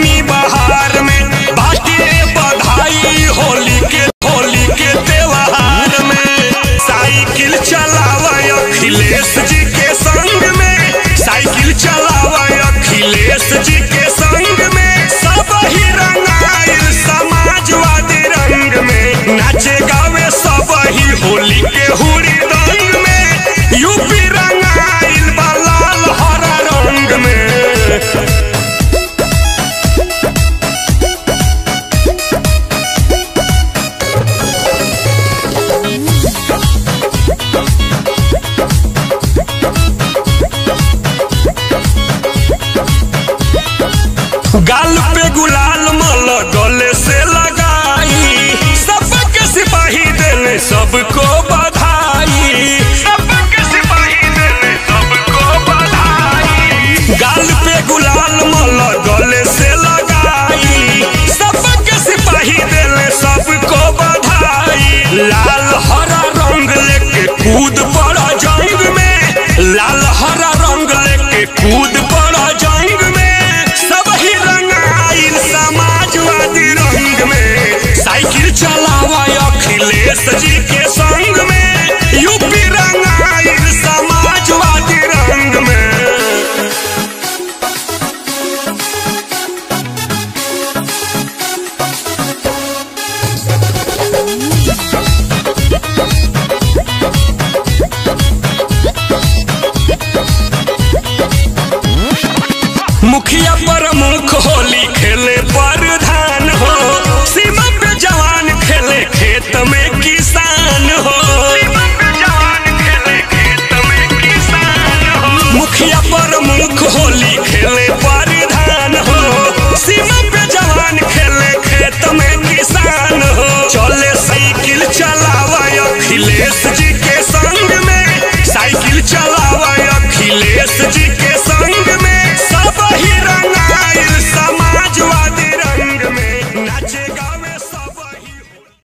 me by गाल पे गुलाल मल गले से लगाई। सबके सिपाही देने सबको मुखिया प्रमुख होली खेले पर धान हो। सीमा पे जवान खेले खेत में किसान हो। मुखिया प्रमुख होली खेले पर